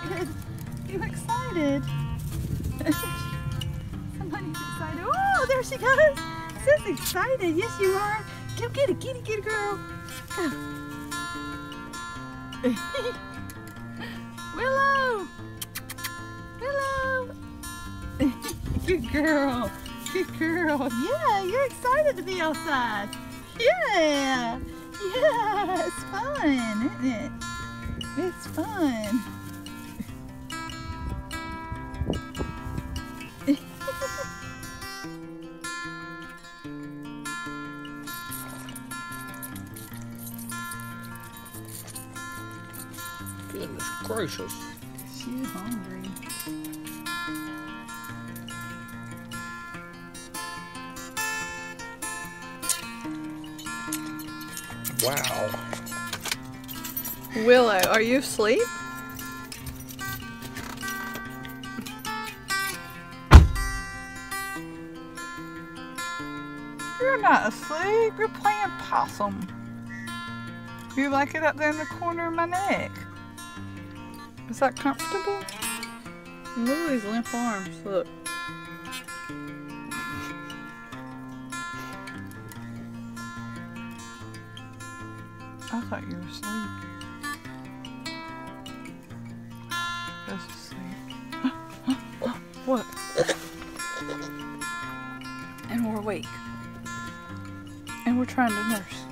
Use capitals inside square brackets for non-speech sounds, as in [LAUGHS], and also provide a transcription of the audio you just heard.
[LAUGHS] You excited? [LAUGHS] Somebody's excited. Oh, there she goes. Sis excited. Yes, you are. Go get it, kitty, kitty girl. Go. [LAUGHS] Willow. Willow. Good girl. Good girl. Yeah, you're excited to be outside. Yeah. Yeah, it's fun, isn't it? It's fun. Goodness gracious. She's hungry. Wow. Willow, are you asleep? You're not asleep. You're playing possum. You like it up there in the corner of my neck. Is that comfortable? Look at these limp arms. Look. I thought you were asleep. Goes to sleep. [GASPS] what? And we're awake. And we're trying to nurse.